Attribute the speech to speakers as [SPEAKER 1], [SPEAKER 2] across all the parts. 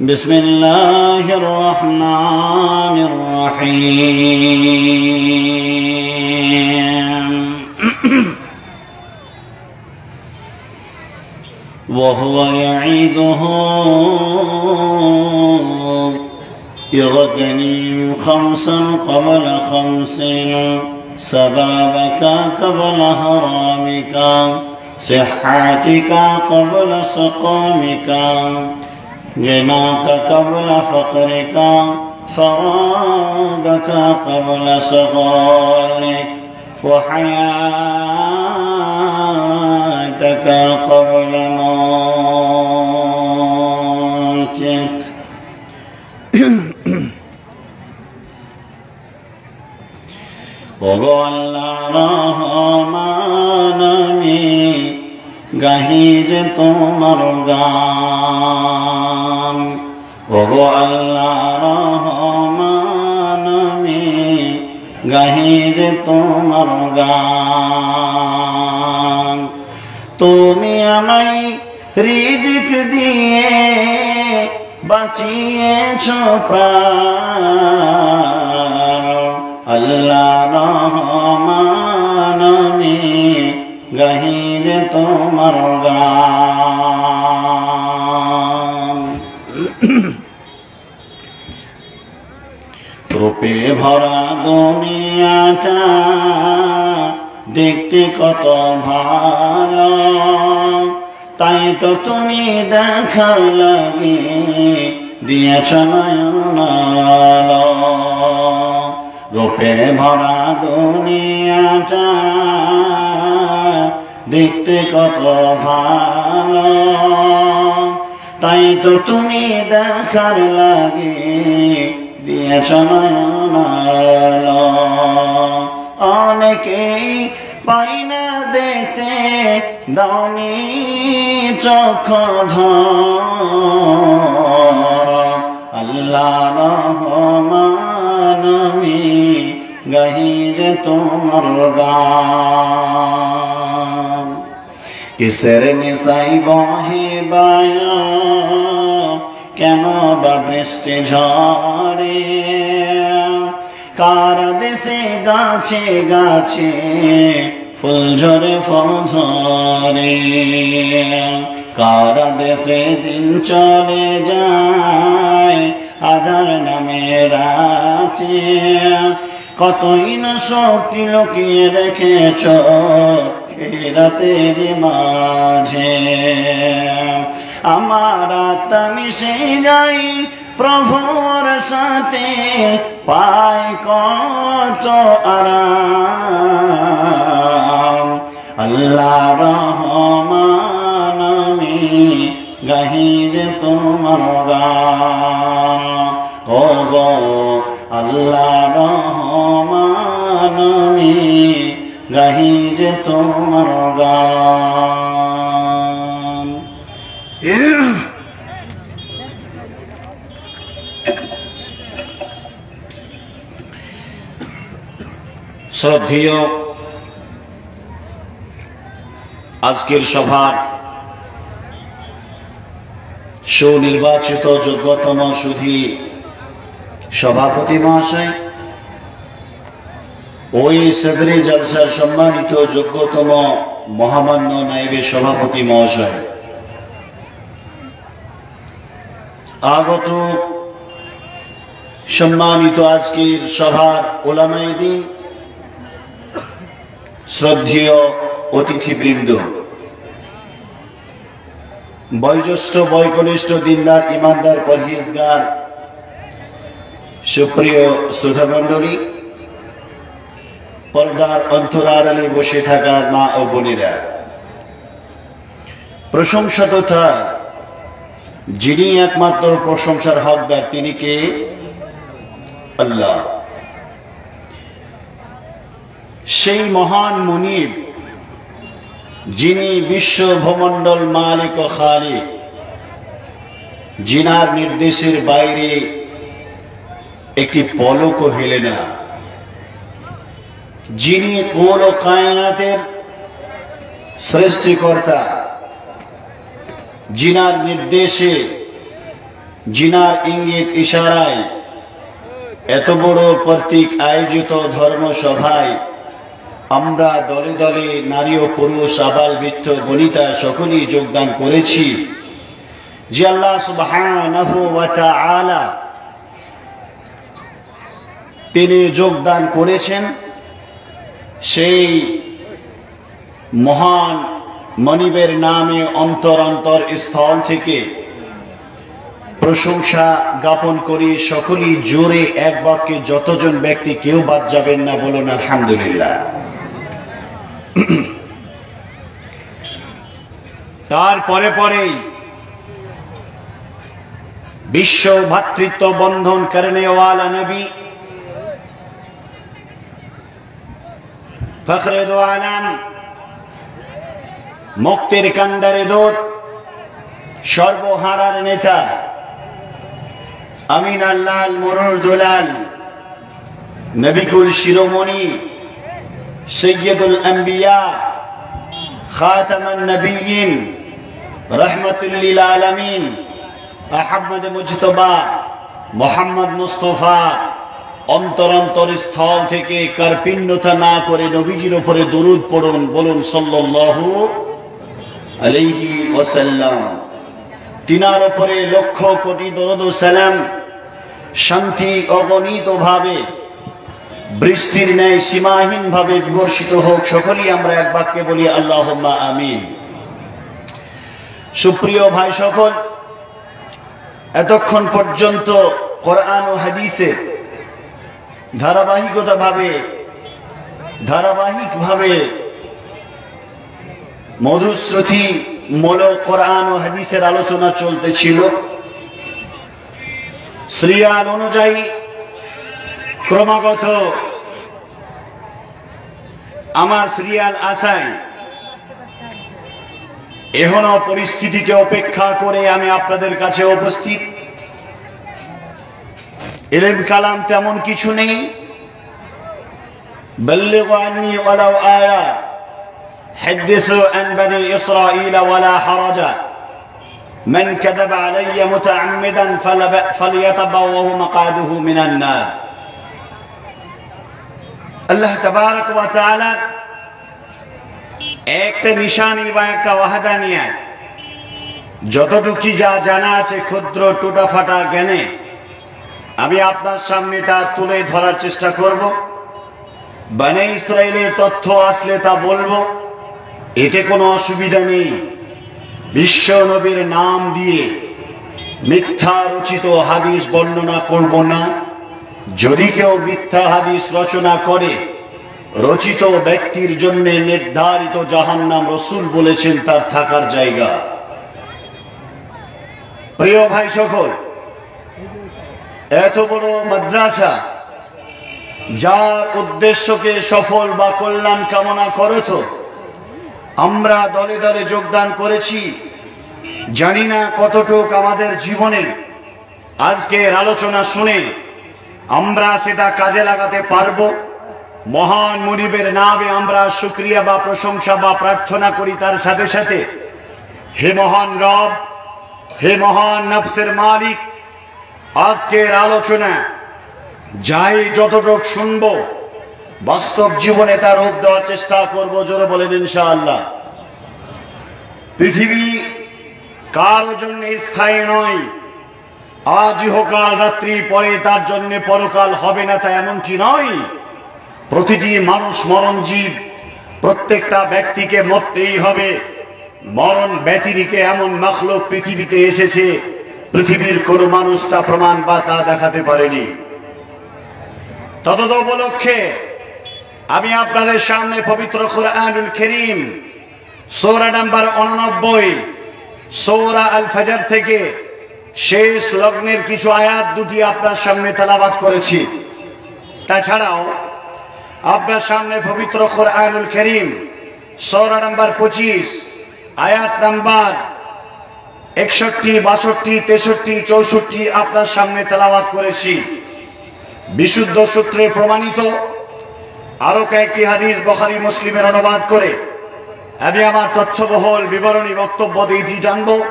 [SPEAKER 1] بسم الله الرحمن الرحيم. وهو يعيده يغتني خمسا قبل خمس سبابك قبل هرامك. صحتك قبل سقامك غناك قبل فقرك فراغك قبل صغارك وحياتك قبل موتك. وجعلنا رحمانا গাহির তোমার গান। ওগো আল্লাহ রহমানমি গাহির তোমার গান। তুমি আমায় রিজিক দিয়ে বাঁচিয়েছ প্রাণ। আল্লাহ রহমানমি রূপে ভরা দুনিয়াটা দেখতে কত ভালো। তাই তো তুমি দেখার লাগে, দিয়েছ রূপে ভরা দুনিয়াটা দেখতে কত ভালো। তাই তো তুমি দেখার লাগে, দিয়েছ অনেকেই পাই না দেখতে দানি চোখ আল্লাহ গহির তোমার গান কিসের নিসাই বহে কেন বা বৃষ্টি ঝরে? কার দেশে গাছে গাছে ফুল ঝরে ফল ঝরে? কার দেশে দিন চলে যায় আধার নামে রাতে? কতই না শক্তি লুকিয়ে রেখেছ রাতের মাঝে। আমার আত্মা মিশে যাই প্রভুর সাথে পাই কত আরাম। আল্লাহ রহমানমি গাহির তোমার গান। ও গো আল্লাহ রহমানমি গাহির তোমার গান শ্রদ্ধেয় আজকের সভার সুনির্বাচিত যোগ্যতম সুধী সভাপতি মহাশয় ওই সদরে জলসার সম্মানিত যোগ্যতম মহামান্য নাইবে সভাপতি মহাশয়। আগত সম্মানিত আজকের সভার ওলামাইদিন শ্রদ্ধেয় অতিথিবৃন্দ, বয়োজ্যেষ্ঠ, বয়কনিষ্ঠ দিনদার, ইমানদার, পরহেজগার, সুপ্রিয় শ্রোতামণ্ডলী পর্দার অন্তরাড়ালে বসে থাকা মা ও বোনেরা। প্রশংসা তথা যিনি একমাত্র প্রশংসার হকদার, তিনি কে? আল্লাহ। সেই মহান মনিব, যিনি বিশ্ব ভূমণ্ডল মালিক ও খালিক জিনার নির্দেশের বাইরে একটি পলকও হেলে না। যিনি ও কায়নাতের সৃষ্টিকর্তা, জিনার নির্দেশে, জিনার ইঙ্গিত ইশারায় এত বড় কর্তৃক আয়োজিত ধর্মসভায় আমরা দলে দলে নারী ও পুরুষ, আবাল বৃত্ত বনিতা সকলেই যোগদান করেছি। যে আল্লাহ ওয়া তিনি যোগদান করেছেন। সেই মহান মনিবের নামে অন্তর অন্তর স্থল থেকে প্রশংসা জ্ঞাপন করি, সকলেই জোরে এক বাক্যে যতজন ব্যক্তি কেউ বাদ যাবেন না বলুন আলহামদুলিল্লাহ। তারপরে পরেই বিশ্ব ভাতৃত্ব বন্ধন করনে ওয়ালা নবী ফখরে দো আলম মুক্তির কান্ডারে দোত সর্বহারার নেতা আমিন আল্লাহ মরুর দোলাল নবিকুল শিরোমণি সৈয়দুল আম্বিয়া খাতামান নবীন রহমতুল্লিল আলমিন আহমদ মুজতবা মোহাম্মদ মুস্তফা অন্তর অন্তর স্থল থেকে কার্পিণ্যতা না করে নবীজির উপরে দরুদ পড়ুন, বলুন সাল্লাল্লাহু আলাইহি ওয়াসাল্লাম। তিনার উপরে লক্ষ কোটি দরদ সালাম শান্তি অগণিত ভাবে, বৃষ্টির ন্যায় সীমাহীন ভাবে বিবর্ষিত হোক, সকলেই আমরা এক বাক্যে বলি আল্লাহ আমিন। সুপ্রিয় ভাই সকল, এতক্ষণ পর্যন্ত কোরআন ও হাদিসে ধারাবাহিকতা ভাবে ধারাবাহিক ভাবে মধুশ্রুতি মূল কোরআন ও হাদিসের আলোচনা চলতেছিল। শ্রিয়াল অনুযায়ী ক্রমাগত আমার সিরিয়াল আশায় এখনও পরিস্থিতিকে অপেক্ষা করে আমি আপনাদের কাছে উপস্থিত। এলেম কালাম তেমন কিছু নেই بلغوا عني ولو آية حدثوا عن بني إسرائيل ولا حرج من كذب علي متعمدا فليتبوه مقعده من النار আল্লাহ তবারক ওয়া তাআলা একটা নিশানি বা একটা ওয়াহাদানিয়া যতটুকু যা জানা আছে ক্ষুদ্র টুটা ফাটা জ্ঞানে আমি আপনার সামনে তা তুলে ধরার চেষ্টা করব। বানে ইসরায়েলের তথ্য আসলে তা বলব। এতে কোনো অসুবিধা নেই। বিশ্ব নবীর নাম দিয়ে মিথ্যা রচিত হাদিস বর্ণনা করব না। যদি কেউ মিথ্যা হাদিস রচনা করে, রচিত ব্যক্তির জন্য নির্ধারিত জাহান্নাম রসুল বলেছেন, তার থাকার জায়গা। প্রিয় ভাই সকল এত বড় মাদ্রাসা, যার উদ্দেশ্যকে সফল বা কল্যাণ কামনা করত আমরা দলে দলে যোগদান করেছি। জানি না কতটুক আমাদের জীবনে আজকের আলোচনা শুনে আমরা সেটা কাজে লাগাতে পারব। মহান মনিবের নামে আমরা শুক্রিয়া বা প্রশংসা বা প্রার্থনা করি তার সাথে সাথে। হে মহান রব, হে মহান নফসের মালিক আজকের আলোচনা, যাই যতটুক শুনব, বাস্তব জীবনে তার রূপ দেওয়ার চেষ্টা করব, জোরে বলেন ইনশাআল্লাহ। পৃথিবী কারও জন্য স্থায়ী নয় আজ ইহকাল রাত্রি পরে তার জন্য পরকাল হবে না তা এমনটি নয়। প্রতিটি মানুষ মরণ জীব প্রত্যেকটা ব্যক্তিকে মরতেই হবে। মরণ ব্যতিরিকে এমন মখলুক পৃথিবীতে এসেছে পৃথিবীর কোনো মানুষ তা প্রমাণ বা তা দেখাতে পারেনি। তদত উপলক্ষে আমি আপনাদের সামনে পবিত্র কোরআনুল করিম, সৌরা নাম্বার উননব্বই, সৌরা আল ফাজার থেকে শেষ লগ্নের কিছু আয়াত দুটি আপনার সামনে তেলাবাদ করেছি। তাছাড়াও আপনার সামনে পবিত্র কোরআনুল করিম, সৌরা নাম্বার পঁচিশ, আয়াত নাম্বার একষট্টি, বাষট্টি, তেষট্টি, চৌষট্টি আপনার সামনে তেলাবাদ করেছি। বিশুদ্ধ সূত্রে প্রমাণিত আরও কয়েকটি হাদিস বখারি মুসলিমের অনুবাদ করে। আমি আমার তথ্যবহল বিবরণী বক্তব্য দিয়েছি জানব।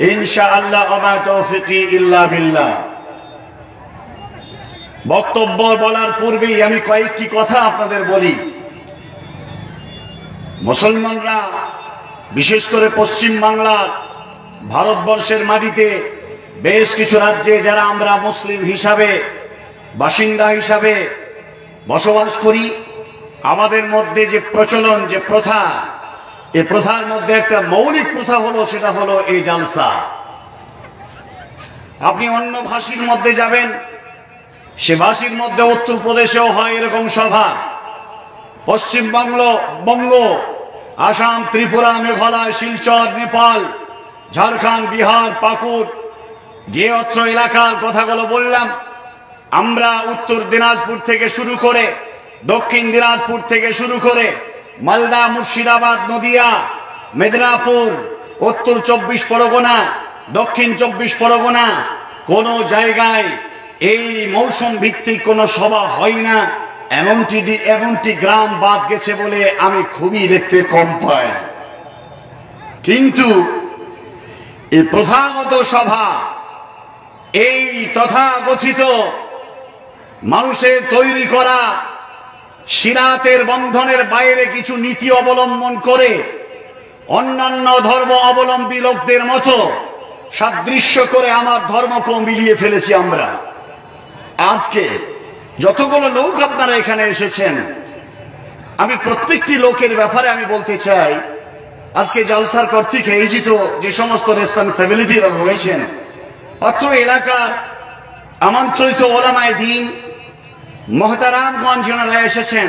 [SPEAKER 1] ইনশা আল্লাহ ইল্লা বিল্লাহ। বক্তব্য বলার পূর্বেই আমি কয়েকটি কথা আপনাদের বলি। মুসলমানরা, বিশেষ করে পশ্চিম বাংলার ভারতবর্ষের মাটিতে বেশ কিছু রাজ্যে যারা আমরা মুসলিম হিসাবে, বাসিন্দা হিসাবে বসবাস করি, আমাদের মধ্যে যে প্রচলন, যে প্রথা, এ প্রথার মধ্যে একটা মৌলিক প্রথা হলো, সেটা হলো এই জালসা। আপনি অন্য ভাষীর মধ্যে যাবেন, সে ভাষীর মধ্যে উত্তরপ্রদেশেও হয় এরকম সভা। পশ্চিমবঙ্গ বঙ্গ, আসাম, ত্রিপুরা, মেঘালয়, শিলচর, নেপাল ঝাড়খণ্ড, বিহার, পাকুড়, যে অত্র এলাকার কথাগুলো বললাম, আমরা উত্তর দিনাজপুর থেকে শুরু করে, দক্ষিণ দিনাজপুর থেকে শুরু করে, মালদা, মুর্শিদাবাদ, নদিয়া, মেদিনীপুর, উত্তর চব্বিশ পরগনা, দক্ষিণ চব্বিশ পরগনা, কোন জায়গায় এই মৌসুম ভিত্তিক কোনো সভা হয় না। এমনটি এমনটি গ্রাম বাদ গেছে বলে আমি খুবই দেখতে কম পাই। কিন্তু এই প্রথাগত সভা, এই তথাকথিত মানুষের তৈরি করা সিরাতের বন্ধনের বাইরে কিছু নীতি অবলম্বন করে অন্যান্য ধর্ম অবলম্বী লোকদের মতো সাদৃশ্য করে আমার ধর্মকেও মিলিয়ে ফেলেছি আমরা। আজকে যতগুলো লোক আপনারা এখানে এসেছেন, আমি প্রত্যেকটি লোকের ব্যাপারে আমি বলতে চাই আজকে জলসার কর্তৃক আয়োজিত যে সমস্ত রেসপন্সিবিলিটিরা রয়েছেন, অত্র এলাকার আমন্ত্রিত ওলামায় দিন, মহতারামগঞ্জ যারা এসেছেন।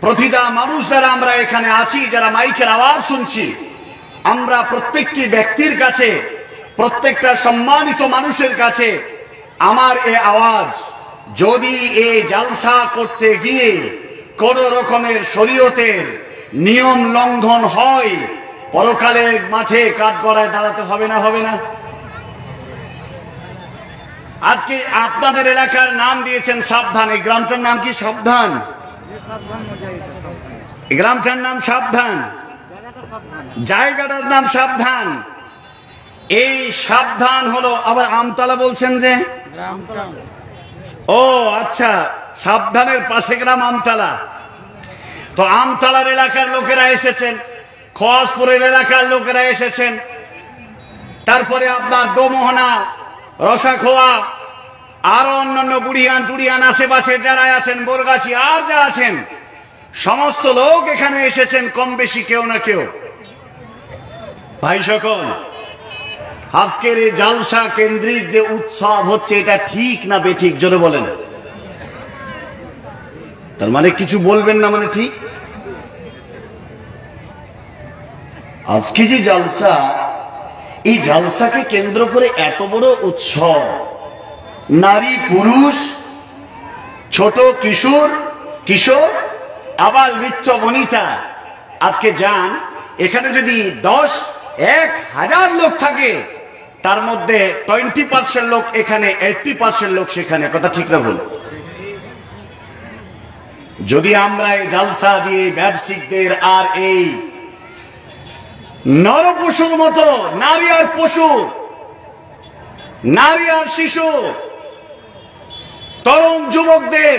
[SPEAKER 1] প্রতিটা মানুষ যারা আমরা এখানে আছি, যারা মাইকের আওয়াজ শুনছি, আমরা প্রত্যেকটি ব্যক্তির কাছে, প্রত্যেকটা সম্মানিত মানুষের কাছে আমার এ আওয়াজ, যদি এ জালসা করতে গিয়ে কোন রকমের শরীয়তের নিয়ম লঙ্ঘন হয় পরকালে মাঠে কাঠ গড়ায় দাঁড়াতে হবে না হবে না। আজকে আপনাদের এলাকার নাম দিয়েছেন সাবধান। এই গ্রামটার নাম কি সাবধান? এই গ্রামটার নাম সাবধান। জায়গাটার নাম সাবধান। এই সাবধান হলো আবার আমতলা বলছেন যে? ও আচ্ছা সাবধানের পাশে গ্রাম আমতলা। তো আমতলার এলাকার লোকেরা এসেছেন, খোয়াজপুরের এলাকার লোকেরা এসেছেন। তারপরে আপনার দোমোহনা, রসাখোয়া, আরও অন্যান্য বুড়িয়ান টুড়িয়ান আশেপাশে যারা আছেন, বোরগাছি, আর যা আছেন, সমস্ত লোক এখানে এসেছেন, কম বেশি কেউ না কেউ। ভাই সকল, আজকের এই জালসা কেন্দ্রিক যে উৎসব হচ্ছে, এটা ঠিক না বেঠিক? জোরে বলেন। তার মানে কিছু বলবেন না মানে ঠিক? আজকে যে জালসা, এই জালসাকে কেন্দ্র করে এত বড় উৎসব। নারী, পুরুষ, ছোট, কিশোর কিশোর, আবার নৃত্য বনিতা। আজকে যান, এখানে যদি দশ, এক হাজার লোক থাকে, তার মধ্যে টোয়েন্টি পার্সেন্ট লোক এখানে এইটটি পার্সেন্ট লোক সেখানে। কথা ঠিক না ভুল? যদি আমরা এই জালসা দিয়ে ব্যবসায়িকদের আর এই নর পশুর মতো, নারী আর পশু, নারী আর শিশু, তরুণ যুবকদের